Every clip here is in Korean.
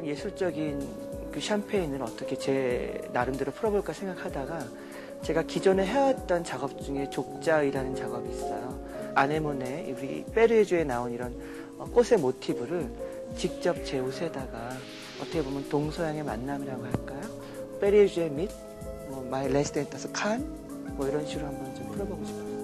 예술적인 그 샴페인을 어떻게 제 나름대로 풀어볼까 생각하다가 제가 기존에 해왔던 작업 중에 족자의라는 작업이 있어요. 아네모네 우리 페르에주에 나온 이런 어, 꽃의 모티브를 직접 제 옷에다가 어떻게 보면 동서양의 만남이라고 할까요? 페르에주의 밑, 뭐 마이 레스덴터스 칸, 뭐 이런 식으로 한번 좀 풀어보고 싶어요.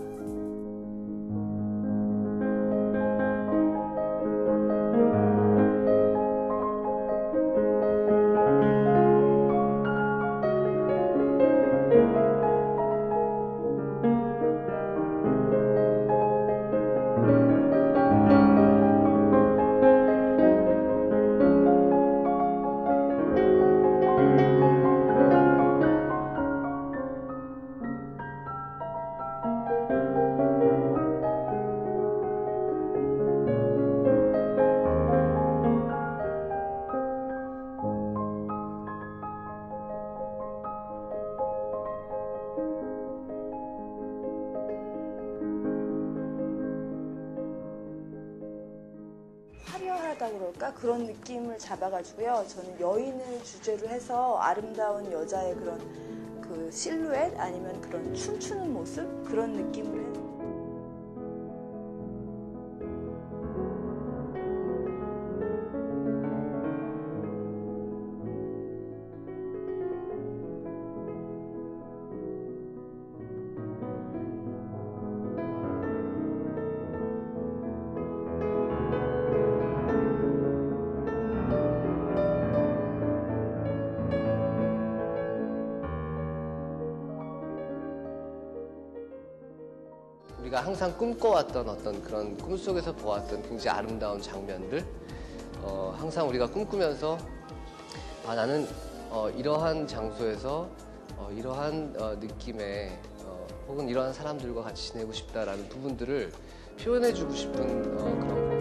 화려하다 그럴까 그런 느낌을 잡아가지고요. 저는 여인을 주제로 해서 아름다운 여자의 그런 그 실루엣 아니면 그런 춤추는 모습 그런 느낌을 해. 우리가 항상 꿈꿔왔던 어떤 그런 꿈속에서 보았던 굉장히 아름다운 장면들, 어, 항상 우리가 꿈꾸면서 아, 나는 어, 이러한 장소에서 어, 이러한 어, 느낌의 어, 혹은 이러한 사람들과 같이 지내고 싶다라는 부분들을 표현해주고 싶은 어, 그런